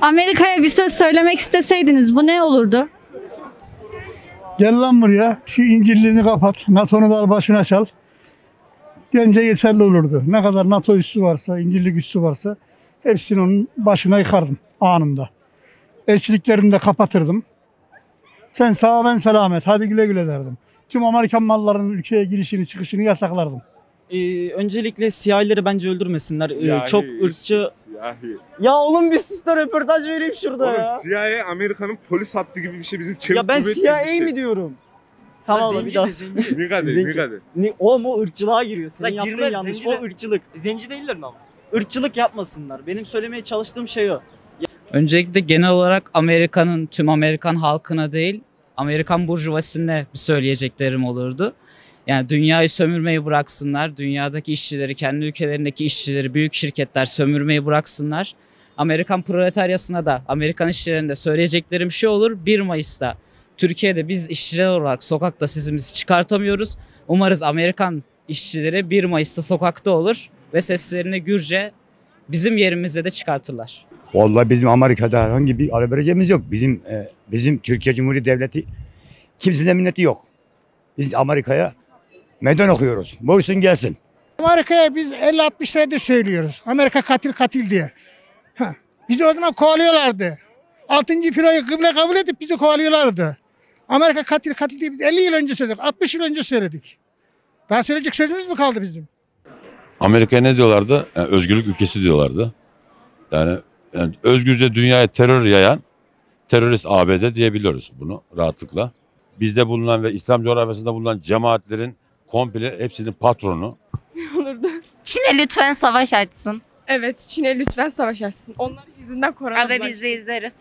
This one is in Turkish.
Amerika'ya bir söz söylemek isteseydiniz bu ne olurdu? Gel lan buraya. Şu incirliğini kapat. NATO'nu da al başına çal. Bence yeterli olurdu. Ne kadar NATO üssü varsa, incirlik üssü varsa hepsini onun başına yıkardım anında. Elçiliklerini de kapatırdım. Sen sağ ben selamet. Hadi güle güle derdim. Tüm Amerikan mallarının ülkeye girişini çıkışını yasaklardım. Ee, öncelikle siyahileri bence öldürmesinler. Ee, çok ırkçı. Siyahi. Ya oğlum bir sus da röportaj vereyim şurada Oğlum ya. CIA Amerika'nın polis hattı gibi bir şey bizim çevik Ya ben kuvvet gibi CIA bir şey. mi diyorum? Tamam da bir daha Nigade, Zenci. nigade. Ne, oğlum o ırkçılığa giriyor. Senin Lan yaptığın girmez, yanlış. zenci O de- ırkçılık. Zenci değiller mi ama? Irkçılık yapmasınlar. Benim söylemeye çalıştığım şey o. Öncelikle genel olarak Amerika'nın tüm Amerikan halkına değil, Amerikan burjuvasine bir söyleyeceklerim olurdu. Yani dünyayı sömürmeyi bıraksınlar, dünyadaki işçileri, kendi ülkelerindeki işçileri, büyük şirketler sömürmeyi bıraksınlar. Amerikan proletaryasına da, Amerikan işçilerine de söyleyeceklerim şey olur. 1 Mayıs'ta Türkiye'de biz işçiler olarak sokakta sesimizi çıkartamıyoruz. Umarız Amerikan işçileri 1 Mayıs'ta sokakta olur ve seslerini Gürce bizim yerimizde de çıkartırlar. Vallahi bizim Amerika'da herhangi bir ara vereceğimiz yok. Bizim e, bizim Türkiye Cumhuriyeti Devleti kimsenin minneti yok. Biz Amerika'ya meydan okuyoruz. Buyursun gelsin. Amerika'ya biz 50-60 senedir söylüyoruz. Amerika katil katil diye. Ha. Bizi o zaman kovalıyorlardı. 6. filoyu kıble kabul edip bizi kovalıyorlardı. Amerika katil katil diye biz 50 yıl önce söyledik. 60 yıl önce söyledik. Daha söyleyecek sözümüz mü kaldı bizim? Amerika ne diyorlardı? Yani özgürlük ülkesi diyorlardı. Yani, yani özgürce dünyaya terör yayan terörist ABD diyebiliyoruz bunu rahatlıkla. Bizde bulunan ve İslam coğrafyasında bulunan cemaatlerin komple hepsinin patronu. olurdu. Çin'e lütfen savaş açsın. Evet, Çin'e lütfen savaş açsın. Onlar yüzünden korona Abi bulaştı. biz de izleriz.